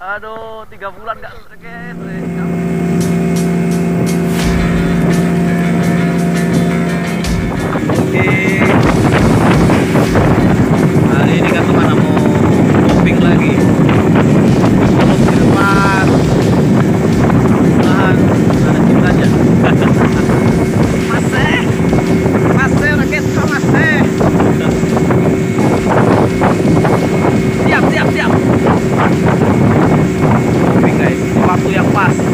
Aduh, tiga bulan nggak guys. Waktu yang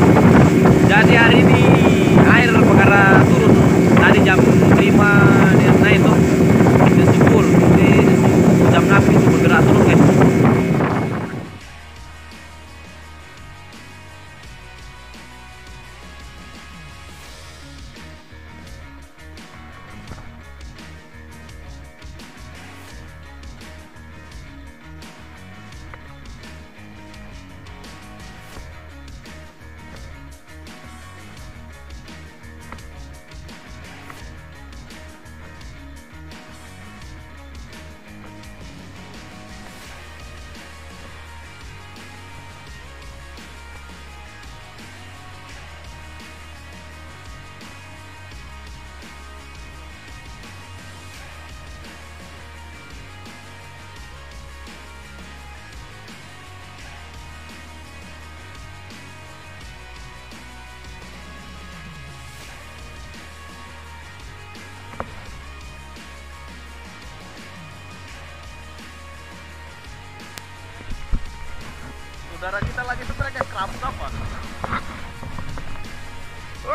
Saudara kita lagi sebenarnya kerabut apa?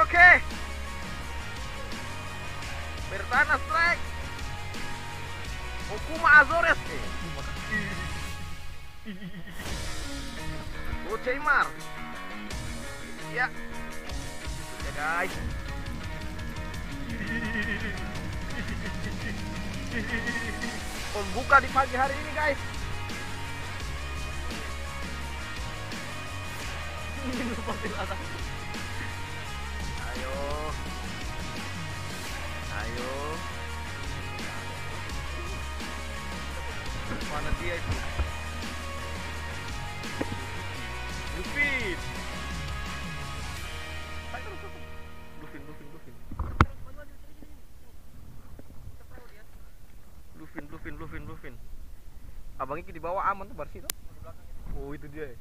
Oke. Bertana strike. Okuma Azores. Oceimar. Ya. Ya guys. Pembuka di pagi hari ini guys. Ayo. Ayo. Mana dia itu? Lupin. Lupin, Lupin, Lupin. Lupin, Lupin, Lupin, Lupin. Abang ini di bawah aman tuh bersih tuh. Oh itu dia.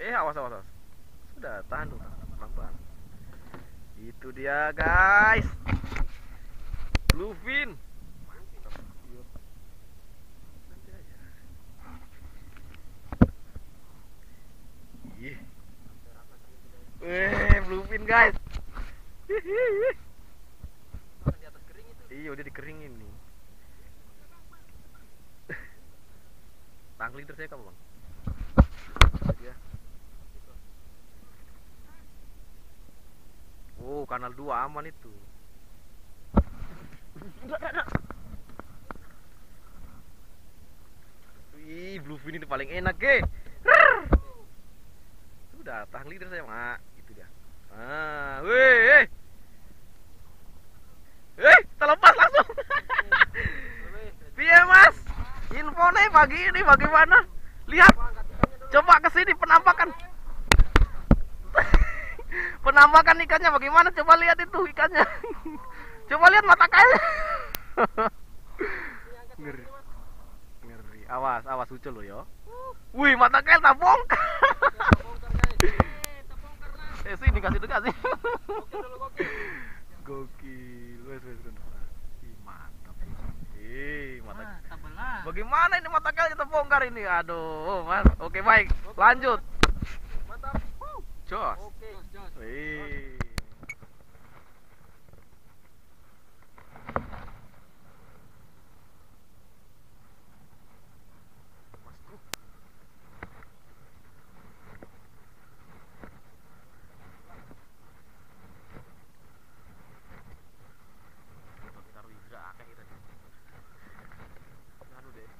Eh awas awas awas. Sudah tahan dulu pelan pelan. Itu dia guys. Bluefin. Iya. Nanti aja. Ih. Eh bluefin guys. Iya udah dikeringin nih. Tangling terus kamu bang. Itu dia. Oh, kanal 2 aman itu. Wih, bluefin ini paling enak, ke. Sudah, tahan leader saya, Mak. Itu dia. Ah, weh, eh. Eh, terlepas langsung. Piye, Mas? Info nih pagi ini bagaimana? Lihat. Coba ke sini penampakan. Penampakan ikannya bagaimana? Coba lihat itu ikannya. Coba lihat mata kail. Ngeri. Ngeri. Awas, awas ucul lo yo. Wih, mata kail tak bongkar. eh sini kasih dekat sih. Gokil. Wes wes mantap. Ih, mata Bagaimana ini mata kail kita bongkar ini? Aduh, Mas. Oke, baik. Lanjut. Mantap. Jos. Oke, jos. Wih. Anu deh.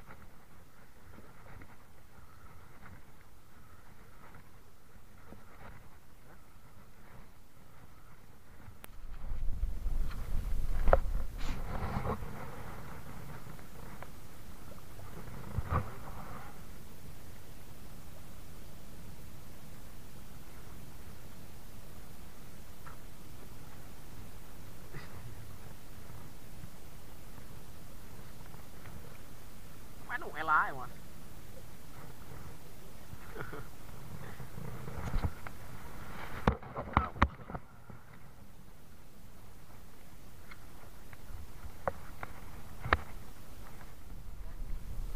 Anu elai mas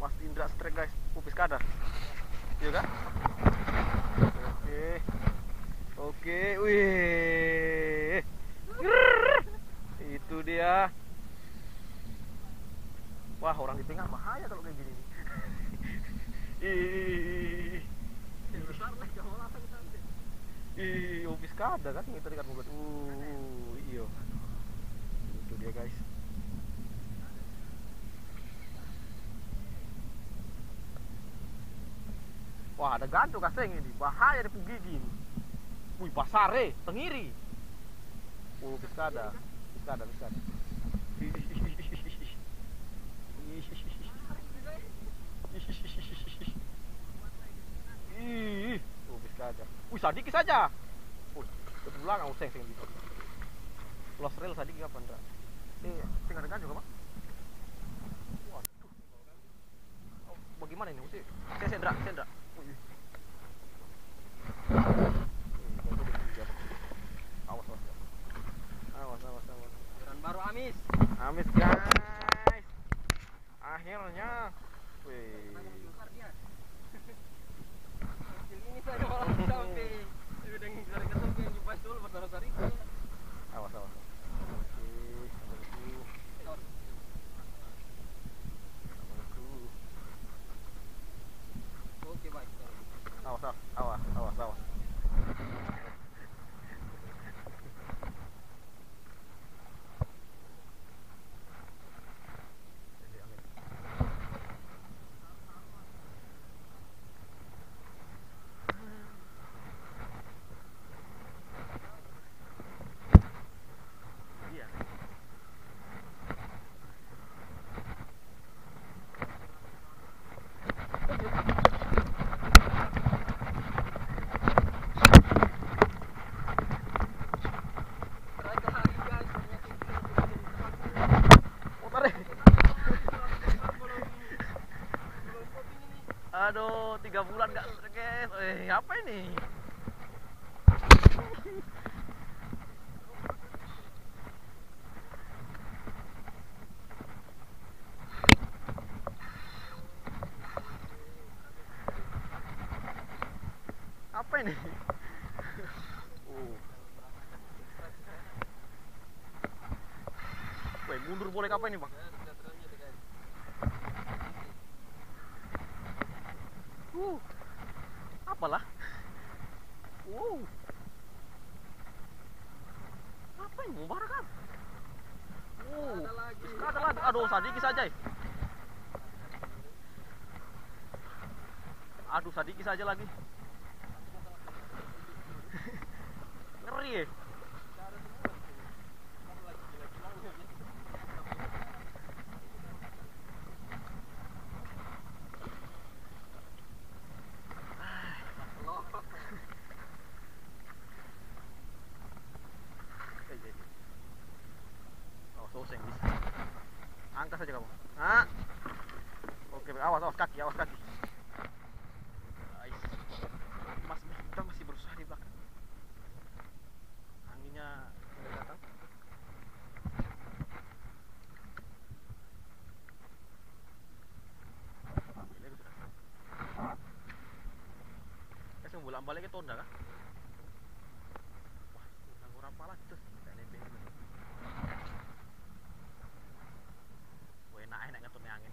Mas Indra strike guys, pupis kadar. Iya kan? Oke. Oke, wih. Grrrr. Itu dia. Wah, orang di tengah bahaya kalau kayak gini. nih. Ih. Besar lah, jangan santai. Ih, pupis kada kan itu dekat mulut. Uh, iya. Itu dia guys. Wah, ada gantung kaseng ini. Bahaya di gigi ini. Wih, basare, tengiri. Uh, piskada. Piskada, piskada. Ih, tuh piskada. Wih, sadiki saja. Wih, kebetulan aku seng seng gitu. Los rel sadiki kapan, Ra? Eh, tinggal ada gantung apa? Waduh. Oh, bagaimana ini? Sendra, sendra. Wih. Awas, awas. Awas, awas, awas. Jalan baru Amis. Amis guys. Akhirnya. Wih. Besar dia. Kecil ini saja orang sampai. Udah dari ketemu yang jumpa dulu besar-besar itu. Awas, awas. Oke, amanku. Amanku. Oke baik. Awas, awas, awas, awas, awas. Jadi, amin. Iya. Terakhir lagi guys. Putar deh. Aduh, tiga bulan nggak guys. Eh, apa ini? Apa ini? Weh, mundur boleh apa ini, Bang? Uh. Apalah? Wow. Apa ini? Mubarak kan? Uh. Ada lagi. Ada lagi. Aduh, sadiki saja. eh. Aduh, sadiki saja lagi. Ngeri ya. Eh, eh, soseng bisa. Angkat saja kamu. Ah. Oke, awas, awas kaki, awas kaki. Mas, kita masih berusaha di belakang. Anginnya mulai datang. Kasih bolak balik ke Tonda kah? Wah, udah kurang pala tuh. Kayak nebeng gitu. Wah, enak enak ngetunnya angin.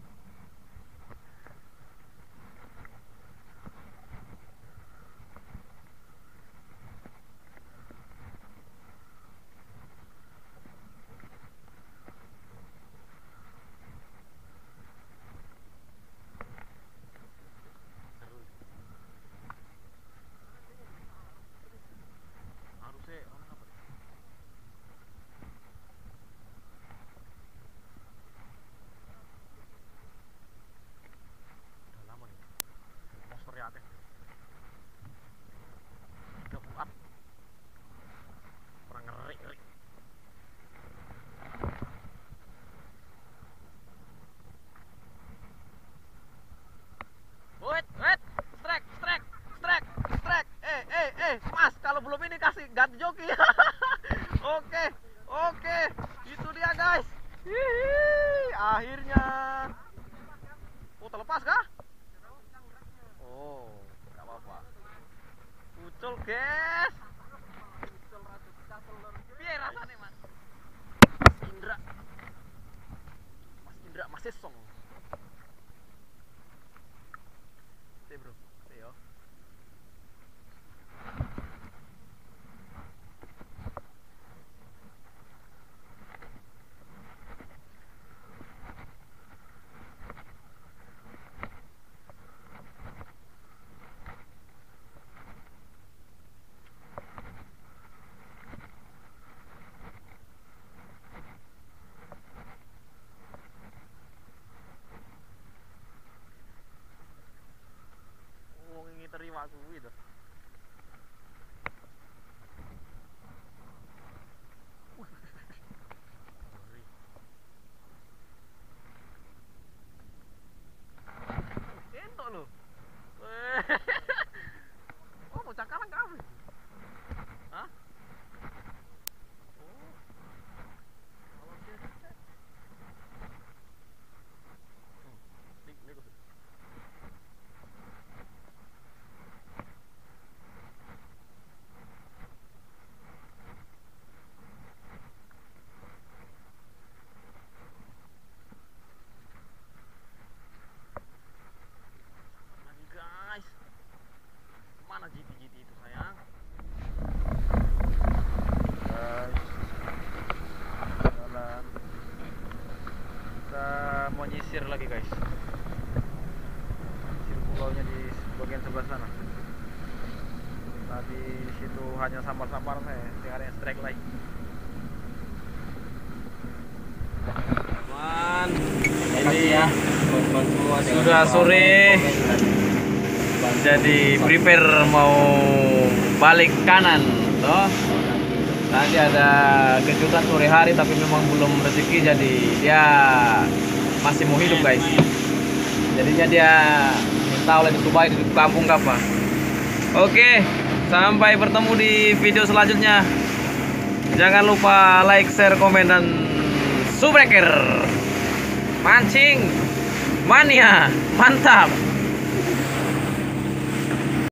Seru. Harusnya orang apa? tuh? terlepas kah? Oh, nggak apa-apa. Ucul, guys. Piye rasanya, Mas? Mas Indra. Mas Indra masih song. 他是味的。Lagi guys. Nyisir pulaunya di bagian sebelah sana. Tadi situ hanya sampar-sampar saya Sekarang yang strike lagi. Teman Ini sudah sore. Jadi prepare mau balik kanan toh. Tadi ada kejutan sore hari tapi memang belum rezeki jadi dia masih mau hidup guys. Jadinya dia minta oleh Dubai di kampung apa oke sampai bertemu di video selanjutnya. Jangan lupa like share komen dan subscribe. Mancing mania mantap